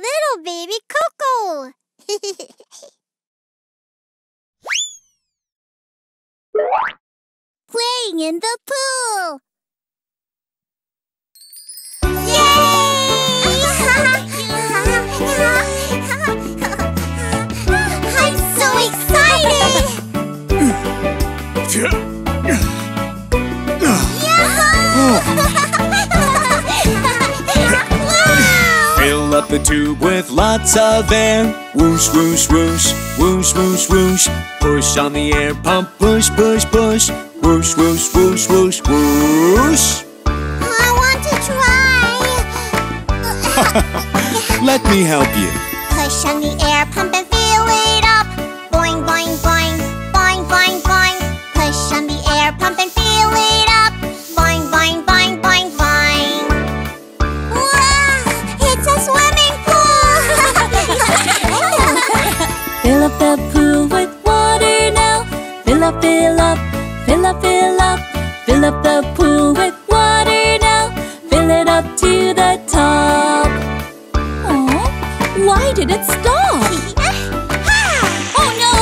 Little baby Coco. Playing in the pool. I'm so excited! Wow! The tube with lots of air. Whoosh, whoosh, whoosh, whoosh, whoosh, whoosh. Push on the air pump, push, push, push. Whoosh, whoosh, whoosh, whoosh, whoosh. I want to try. Let me help you. Push on the air pump and fill it Fill up, fill up, fill up, fill up. The pool with water now. Fill it up to the top. Aw, why did it stop? Oh no,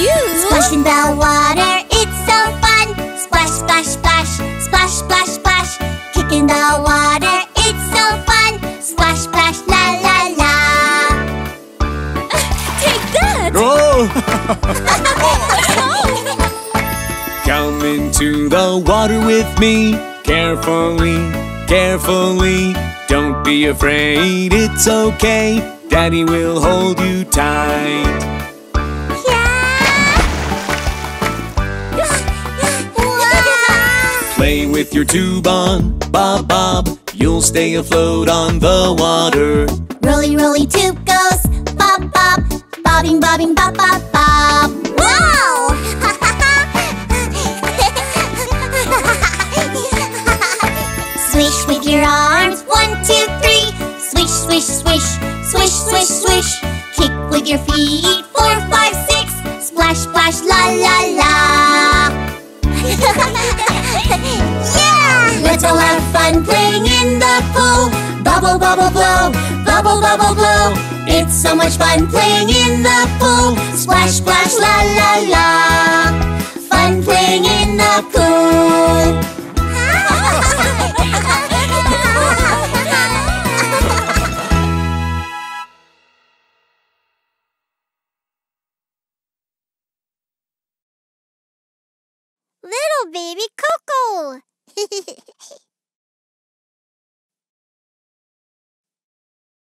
you! Splash in the water, it's so fun. Splash, splash, splash, splash, splash, splash. Kick in the water, it's so fun. Splash, splash, la la la. Take that! Oh! the water with me. Carefully, carefully. Don't be afraid, it's okay. Daddy will hold you tight. Wow. Play with your tube on, bob bob. You'll stay afloat on the water. Rolly, rolly tube goes bob, bob, bobbing, bobbing, bob, bob, bob. Swish. Kick with your feet, four, five, six. Splash, splash, la, la, la. yeah! Let's all have fun playing in the pool. Bubble, bubble, blow, bubble, bubble, blow. It's so much fun playing in the pool. Splash, splash, la, la, la. Little baby Coco.